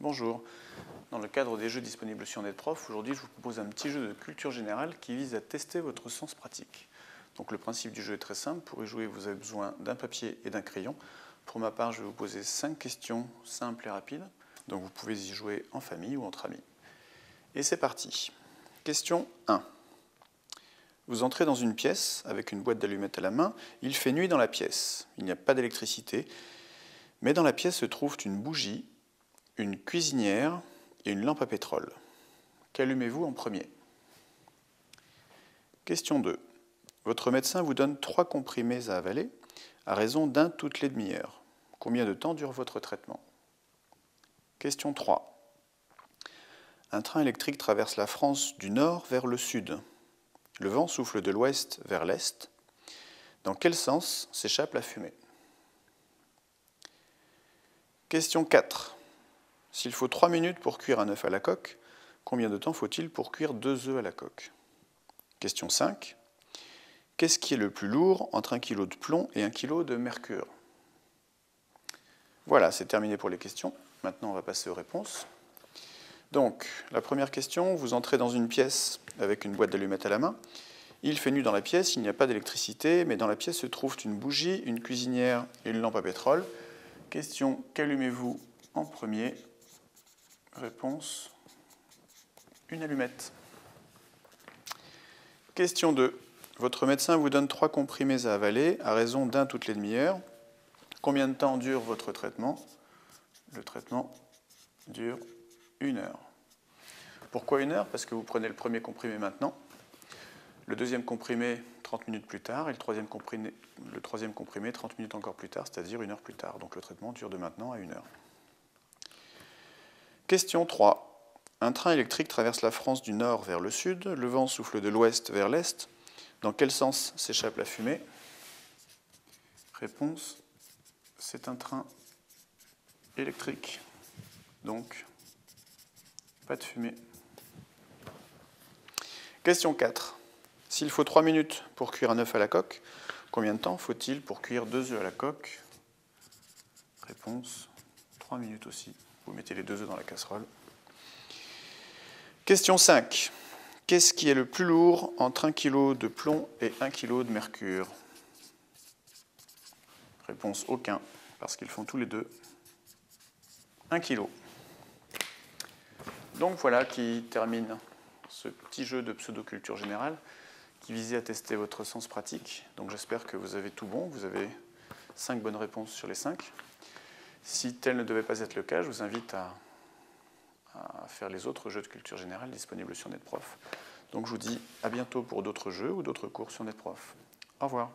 Bonjour. Dans le cadre des jeux disponibles sur NetProf, aujourd'hui je vous propose un petit jeu de culture générale qui vise à tester votre sens pratique. Donc le principe du jeu est très simple. Pour y jouer, vous avez besoin d'un papier et d'un crayon. Pour ma part, je vais vous poser cinq questions simples et rapides. Donc vous pouvez y jouer en famille ou entre amis. Et c'est parti. Question 1. Vous entrez dans une pièce avec une boîte d'allumettes à la main. Il fait nuit dans la pièce. Il n'y a pas d'électricité. Mais dans la pièce se trouve une bougie une cuisinière et une lampe à pétrole. Qu'allumez-vous en premier? Question 2. Votre médecin vous donne trois comprimés à avaler à raison d'un toutes les demi-heures. Combien de temps dure votre traitement? Question 3. Un train électrique traverse la France du nord vers le sud. Le vent souffle de l'ouest vers l'est. Dans quel sens s'échappe la fumée? Question 4. S'il faut 3 minutes pour cuire un œuf à la coque, combien de temps faut-il pour cuire deux œufs à la coque? Question 5. Qu'est-ce qui est le plus lourd entre un kilo de plomb et un kilo de mercure? Voilà, c'est terminé pour les questions. Maintenant, on va passer aux réponses. Donc, la première question, vous entrez dans une pièce avec une boîte d'allumettes à la main. Il fait nu dans la pièce, il n'y a pas d'électricité, mais dans la pièce se trouvent une bougie, une cuisinière et une lampe à pétrole. Question, qu'allumez-vous en premier? Réponse une allumette. Question 2. Votre médecin vous donne trois comprimés à avaler à raison d'un toutes les demi-heures. Combien de temps dure votre traitement? Le traitement dure une heure. Pourquoi une heure? Parce que vous prenez le premier comprimé maintenant, le deuxième comprimé 30 minutes plus tard et le troisième comprimé, le troisième comprimé 30 minutes encore plus tard, c'est-à-dire une heure plus tard. Donc le traitement dure de maintenant à une heure. Question 3. Un train électrique traverse la France du nord vers le sud, le vent souffle de l'ouest vers l'est. Dans quel sens s'échappe la fumée? Réponse, c'est un train électrique. Donc, pas de fumée. Question 4. S'il faut 3 minutes pour cuire un œuf à la coque, combien de temps faut-il pour cuire deux œufs à la coque? Réponse, 3 minutes aussi. Vous mettez les deux œufs dans la casserole. Question 5. Qu'est-ce qui est le plus lourd entre 1 kg de plomb et 1 kg de mercure? Réponse aucun, parce qu'ils font tous les deux 1 kg. Donc voilà qui termine ce petit jeu de pseudo-culture générale qui visait à tester votre sens pratique. Donc j'espère que vous avez tout bon, vous avez 5 bonnes réponses sur les 5. Si tel ne devait pas être le cas, je vous invite à, faire les autres jeux de culture générale disponibles sur NetProf. Donc je vous dis à bientôt pour d'autres jeux ou d'autres cours sur NetProf. Au revoir.